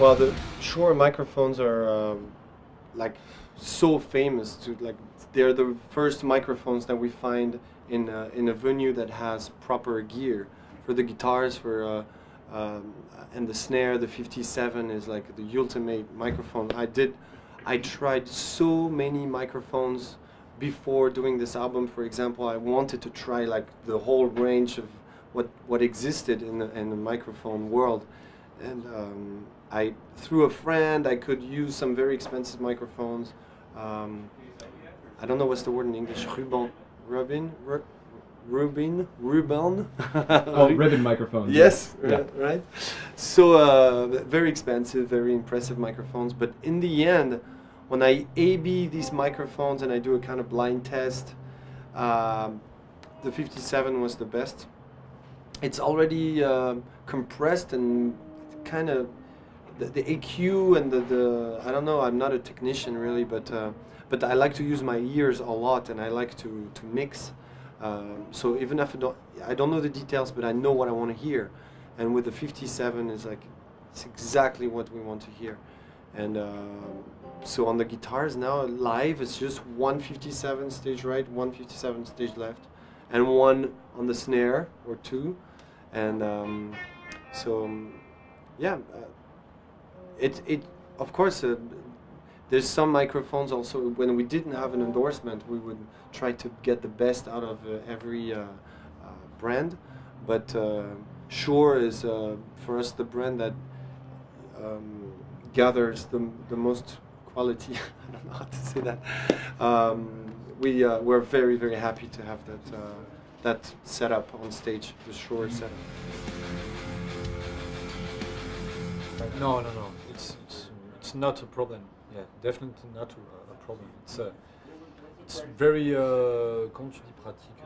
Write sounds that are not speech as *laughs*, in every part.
Well, the Shure microphones are um, like so famous to like they're the first microphones that we find in uh, in a venue that has proper gear for the guitars for uh, um, and the snare. The 57 is like the ultimate microphone. I did, I tried so many microphones before doing this album. For example, I wanted to try like the whole range of what what existed in the in the microphone world, and um, I through a friend I could use some very expensive microphones. Um, I don't know what's the word in English. Ruben, Rubin, Ru- Rubin, Ruben. *laughs* Oh, ribbon microphones. Yes, Yeah. right. So uh, very expensive, very impressive microphones. But in the end, when I A/B these microphones and I do a kind of blind test, um, the 57 was the best. It's already um compressed and kind of the, the EQ and the, the I don't know. I'm not a technician really, but uh, but I like to use my ears a lot and I like to to mix. Um, so even if I don't, I don't know the details, but I know what I want to hear. And with the 57, it's like it's exactly what we want to hear. And uh, so on the guitars now live, it's just one 57 stage right, one 57 stage left, and one on the snare or two. And um, so um, yeah, uh, it it of course. Uh, there's some microphones also. When we didn't have an endorsement we would try to get the best out of uh, every uh, uh, brand. But uh, Shure is uh, for us the brand that um, gathers the, the most quality *laughs* I don't know how to say that. Um, we we're very very happy to have that that setup on stage the Shure setup No, no, no. It's it's it's not a problem. Yeah, definitely not a, a problem. It's uh, it's very uh, comment tu dis pratique?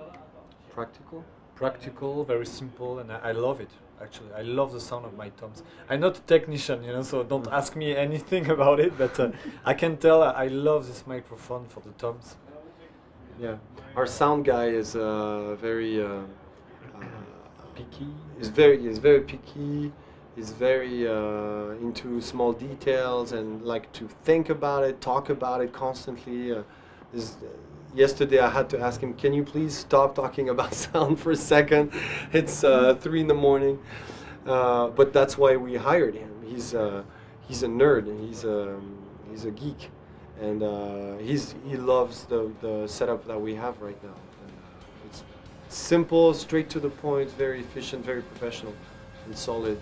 practical Practical, very simple, and I, I love it. Actually, I love the sound of my toms. I'm not a technician, you know, so don't ask me anything *laughs* about it. But uh, I can tell I love this microphone for the toms. yeah our sound guy is uh, very uh, uh, Picky. He's very he's very picky. He's very uh, into small details and like to think about it, talk about it constantly. Uh, this, yesterday I had to ask him, "Can you please stop talking about *laughs* sound for a second? It's uh, three in the morning." Uh, but that's why we hired him. He's uh, he's a nerd he's a he's a geek, and uh, he's he loves the the setup that we have right now. And, uh, it's simple, straight to the point, very efficient, very professional, and solid.